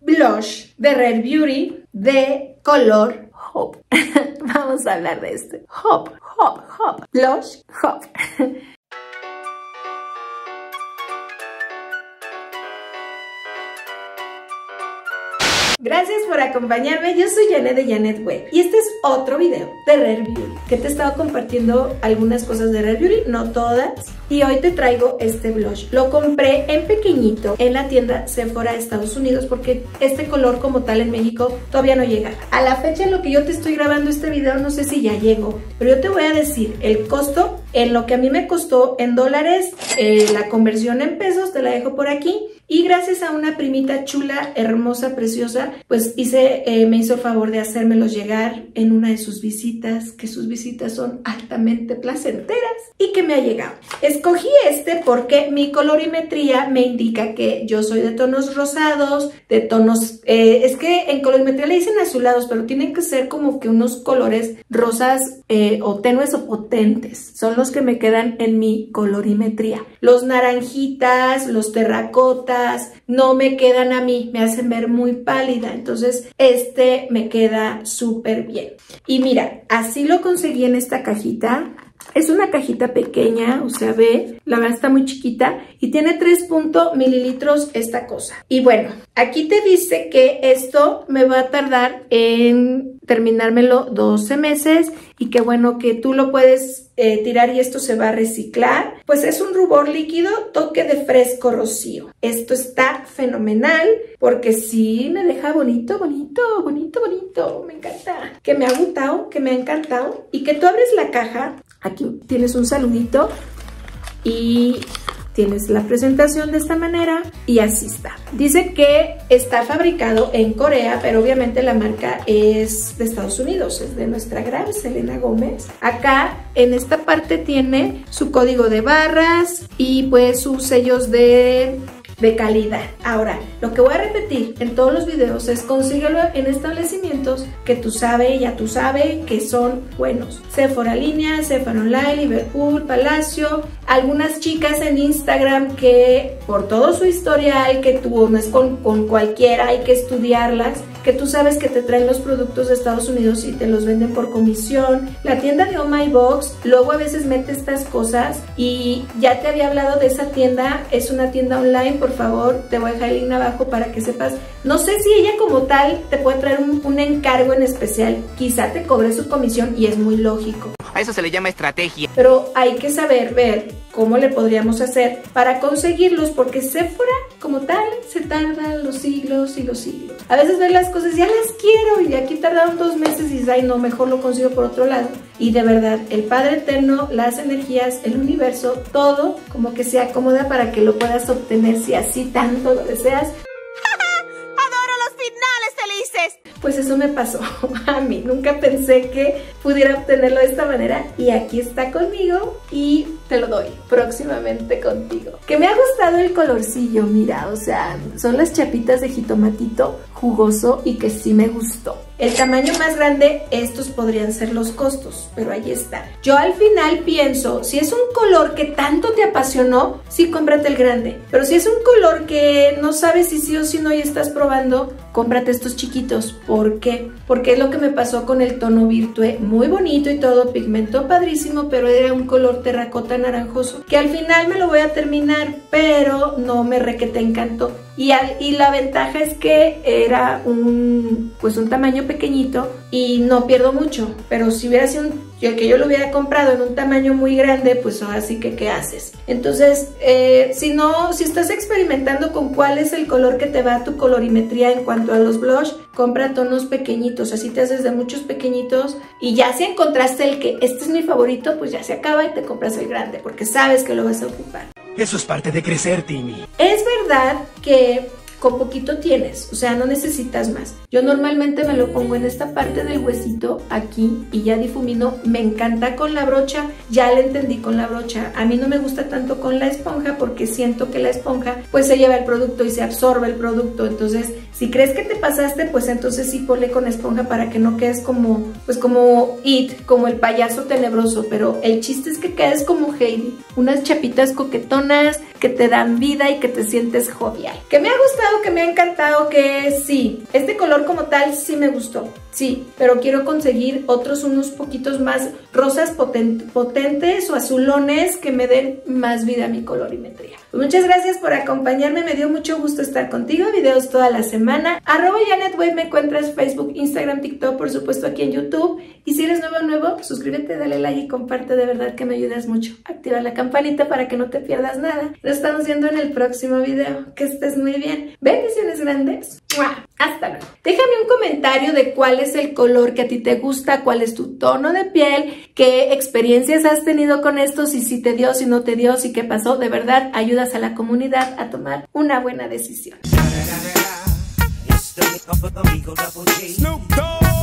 blush de Rare Beauty de color Hop. Vamos a hablar de este. Hop, Hop, Hop. Blush, Hop. Gracias por acompañarme, yo soy Janet de Janet Web y este es otro video de Rare Beauty que te he estado compartiendo algunas cosas de Rare Beauty, no todas y hoy te traigo este blush. Lo compré en pequeñito en la tienda Sephora de Estados Unidos porque este color como tal en México todavía no llega. A la fecha en lo que yo te estoy grabando este video no sé si ya llegó, pero yo te voy a decir el costo en lo que a mí me costó en dólares, eh, la conversión en pesos te la dejo por aquí y gracias a una primita chula, hermosa, preciosa, pues eh, me hizo favor de hacérmelos llegar en una de sus visitas, que sus visitas son altamente placenteras y que me ha llegado. Escogí este porque mi colorimetría me indica que yo soy de tonos rosados, de tonos, eh, es que en colorimetría le dicen azulados, pero tienen que ser como que unos colores rosas eh, o tenues o potentes. Son los que me quedan en mi colorimetría. Los naranjitas, los terracotas, no me quedan a mí, me hacen ver muy pálida, entonces este me queda súper bien. Y mira, así lo conseguí en esta cajita, es una cajita pequeña, o sea, ve, la verdad está muy chiquita y tiene 3 mililitros esta cosa. Y bueno, aquí te dice que esto me va a tardar en terminármelo 12 meses y que bueno que tú lo puedes eh, tirar y esto se va a reciclar. Pues es un rubor líquido, toque de fresco rocío. Esto está fenomenal porque sí me deja bonito, bonito, bonito, bonito. Me encanta. Que me ha gustado, que me ha encantado. Y que tú abres la caja, aquí tienes un saludito y Tienes la presentación de esta manera y así está. Dice que está fabricado en Corea, pero obviamente la marca es de Estados Unidos, es de nuestra gran Selena Gómez. Acá en esta parte tiene su código de barras y pues sus sellos de de calidad. Ahora, lo que voy a repetir en todos los videos es consíguelo en establecimientos que tú sabes, ya tú sabes que son buenos. Sephora Línea, Sephora Online, Liverpool, Palacio, algunas chicas en Instagram que por todo su historial que tú no es con, con cualquiera, hay que estudiarlas, que tú sabes que te traen los productos de Estados Unidos y te los venden por comisión. La tienda de Oh My Box luego a veces mete estas cosas y ya te había hablado de esa tienda, es una tienda online por favor, te voy a dejar el link abajo para que sepas. No sé si ella como tal te puede traer un, un encargo en especial, quizá te cobre su comisión y es muy lógico. A eso se le llama estrategia. Pero hay que saber ver cómo le podríamos hacer para conseguirlos, porque Sephora como tal se tarda los siglos y los siglos. A veces ves las cosas, ya las quiero y aquí tardaron dos meses y ay no, mejor lo consigo por otro lado. Y de verdad, el Padre Eterno, las energías, el universo, todo como que se acomoda para que lo puedas obtener si así tanto lo deseas. Pues eso me pasó a mí. Nunca pensé que pudiera obtenerlo de esta manera y aquí está conmigo y lo doy próximamente contigo. Que me ha gustado el colorcillo, mira, o sea, son las chapitas de jitomatito jugoso y que sí me gustó. El tamaño más grande, estos podrían ser los costos, pero ahí está. Yo al final pienso, si es un color que tanto te apasionó, sí cómprate el grande. Pero si es un color que no sabes si sí o si no y estás probando, cómprate estos chiquitos. ¿Por qué? Porque es lo que me pasó con el tono Virtue. Muy bonito y todo, pigmento padrísimo, pero era un color terracota naranjoso. Que al final me lo voy a terminar, pero no me requete encantó. Y, y, la ventaja es que era un, pues un tamaño pequeñito y no pierdo mucho. Pero si hubiera sido un, que yo lo hubiera comprado en un tamaño muy grande, pues ahora sí que ¿qué haces? Entonces, eh, si no, si estás experimentando con cuál es el color que te va a tu colorimetría en cuanto a los blush, compra tonos pequeñitos, así te haces de muchos pequeñitos y ya si encontraste el que este es mi favorito, pues ya se acaba y te compras el grande porque sabes que lo vas a ocupar. Eso es parte de crecer, Timmy. Es verdad que con poquito tienes, o sea, no necesitas más. Yo normalmente me lo pongo en esta parte del huesito aquí y ya difumino. Me encanta con la brocha, ya le entendí con la brocha. A mí no me gusta tanto con la esponja porque siento que la esponja pues se lleva el producto y se absorbe el producto. Entonces Si crees que te pasaste, pues entonces sí ponle con esponja para que no quedes como, pues como It, como el payaso tenebroso, pero el chiste es que quedes como Heidi, unas chapitas coquetonas que te dan vida y que te sientes jovial. Que me ha gustado, que me ha encantado, que sí, este color como tal sí me gustó. Sí, pero quiero conseguir otros unos poquitos más rosas potentes o azulones que me den más vida a mi colorimetría. Pues muchas gracias por acompañarme, me dio mucho gusto estar contigo, videos toda la semana. Arroba JanetWave me encuentras Facebook, Instagram, TikTok, por supuesto aquí en YouTube. Y si eres nuevo nuevo, suscríbete, dale like y comparte, de verdad que me ayudas mucho. Activa la campanita para que no te pierdas nada. Nos estamos viendo en el próximo video. Que estés muy bien. Bendiciones grandes. Hasta luego. Déjame un comentario de cuál es el color que a ti te gusta, cuál es tu tono de piel, qué experiencias has tenido con esto, si sí te dio, si no te dio, si qué pasó. De verdad, ayudas a la comunidad a tomar una buena decisión. the up of the Eagle Double G. Snoop Dogg.